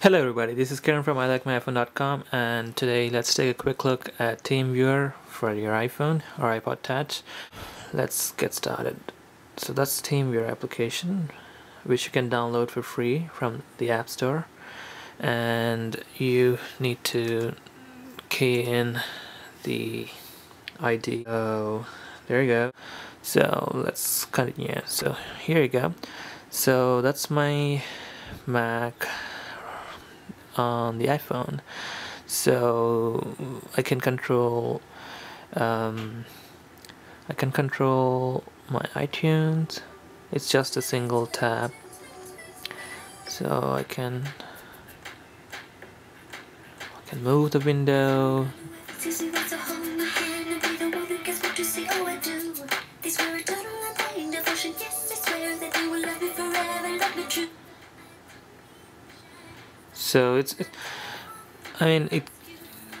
Hello everybody, this is Kiran from ilikemyiphone.com and today let's take a quick look at TeamViewer for your iPhone or iPod Touch. Let's get started. So that's TeamViewer application which you can download for free from the App Store and you need to key in the ID. Oh, there you go. So let's continue. So here you go. So that's my Mac on the iPhone. So I can control um, I can control my iTunes. It's just a single tap so I can I can move the window so it's I mean it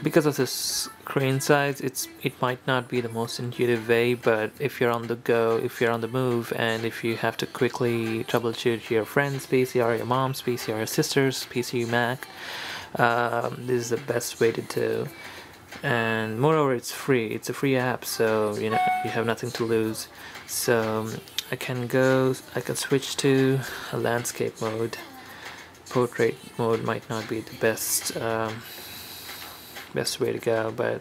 because of the screen size it's it might not be the most intuitive way but if you're on the go if you're on the move and if you have to quickly troubleshoot your friend's PC or your mom's PC or your sister's PC Mac um, this is the best way to do. And moreover it's free. It's a free app so you know you have nothing to lose. So I can go I can switch to a landscape mode portrait mode might not be the best um, best way to go but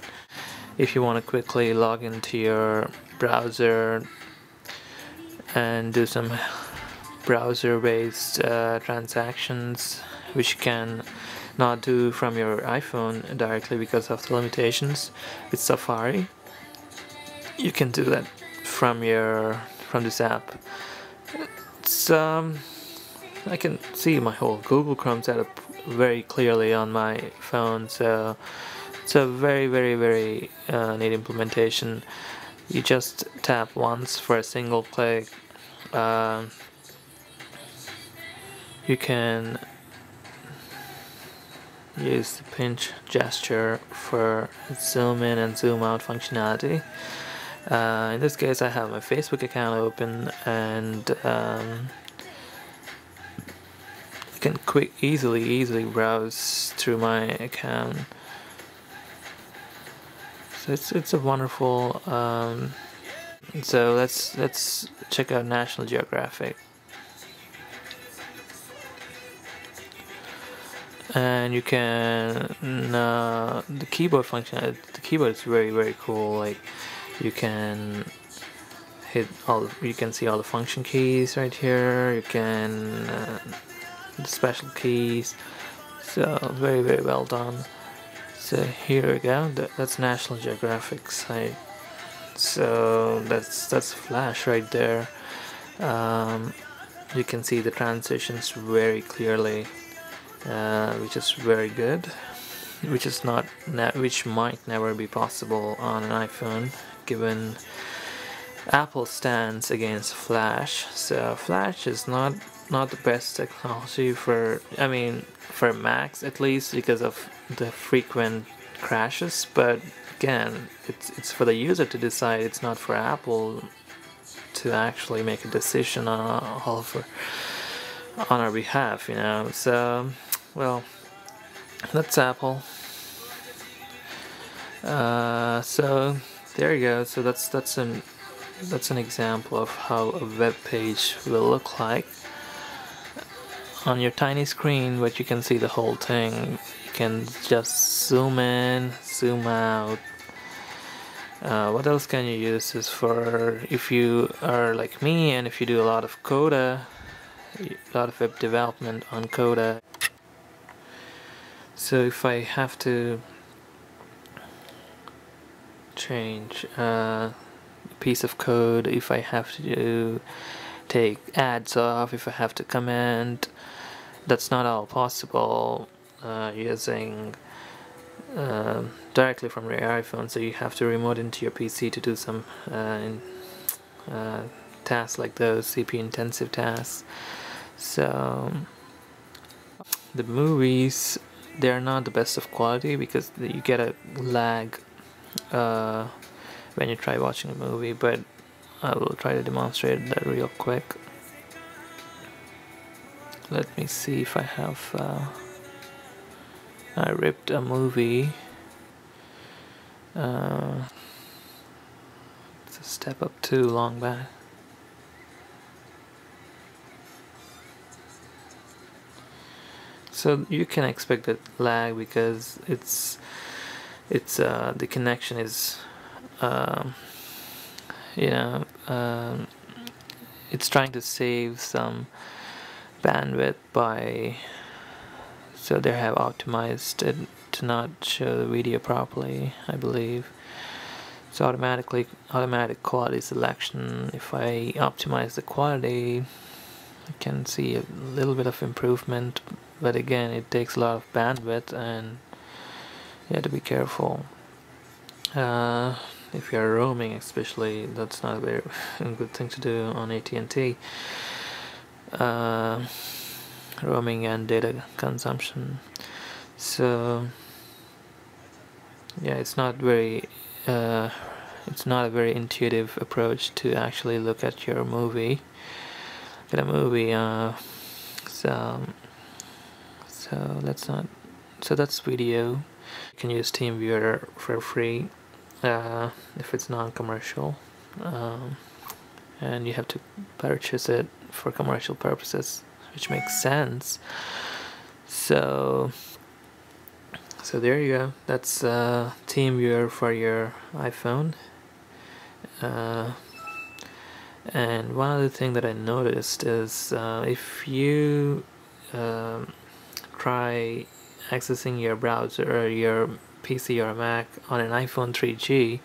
if you want to quickly log into your browser and do some browser based uh, transactions which you can not do from your iPhone directly because of the limitations with Safari you can do that from your from this app. Um I can see my whole Google Chrome setup very clearly on my phone so it's a very very very uh, neat implementation. You just tap once for a single click uh, you can use the pinch gesture for zoom in and zoom out functionality. Uh, in this case I have my Facebook account open and um, can quick easily easily browse through my account. So it's it's a wonderful um, so let's let's check out National Geographic. And you can uh, the keyboard function the keyboard is very very cool like you can hit all you can see all the function keys right here you can uh, the special keys. So very very well done. So here we go. That's National Geographic site. So that's that's flash right there. Um, you can see the transitions very clearly uh, which is very good. Which is not which might never be possible on an iPhone given Apple stands against Flash. So Flash is not not the best technology for I mean for Macs at least because of the frequent crashes but again it's it's for the user to decide it's not for Apple to actually make a decision on all for on our behalf you know? So well that's Apple. Uh, so there you go. So that's that's an that's an example of how a web page will look like on your tiny screen but you can see the whole thing. You can just zoom in zoom out. Uh, what else can you use is for if you are like me and if you do a lot of Coda a lot of web development on Coda. So if I have to change uh, a piece of code if I have to take ads off if I have to command that's not all possible uh, using uh, directly from your iPhone. So you have to remote into your PC to do some uh, in, uh, tasks like those CPU intensive tasks. So the movies they're not the best of quality because you get a lag uh, when you try watching a movie but I will try to demonstrate that real quick let me see if I have uh, I ripped a movie. Uh, it's a step up too long back so you can expect that lag because it's it's uh, the connection is um, you know um, it's trying to save some bandwidth by so they have optimized it to not show the video properly I believe. So automatically automatic quality selection if I optimize the quality I can see a little bit of improvement. But again it takes a lot of bandwidth and you have to be careful. Uh, if you're roaming especially that's not a very good thing to do on AT&T uh, roaming and data consumption. So yeah it's not very uh, it's not a very intuitive approach to actually look at your movie. At a movie uh, so so let's not so that's video. You can use TeamViewer for free uh, if it's non-commercial um, and you have to purchase it for commercial purposes which makes sense. So so there you go. That's uh, TeamViewer for your iPhone. Uh, and one other thing that I noticed is uh, if you um, try accessing your browser or your PC or Mac on an iPhone 3G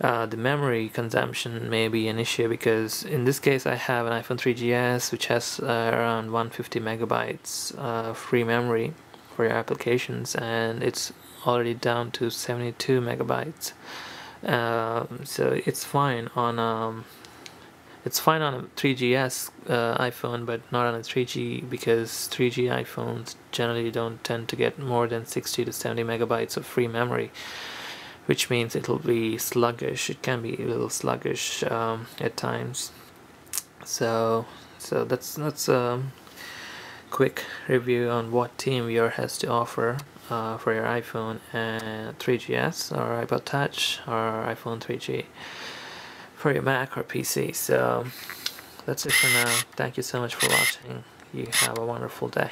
uh, the memory consumption may be an issue because in this case I have an iPhone 3GS which has uh, around 150 megabytes uh, free memory for your applications and it's already down to 72 megabytes. Um, so it's fine on um, it's fine on a 3GS uh, iPhone but not on a 3G because 3G iPhones generally don't tend to get more than 60 to 70 megabytes of free memory which means it'll be sluggish. It can be a little sluggish um, at times. So so that's that's a quick review on what TeamViewer has to offer uh, for your iPhone and 3GS or iPod Touch or iPhone 3G for your Mac or PC so that's it for now. Thank you so much for watching. You have a wonderful day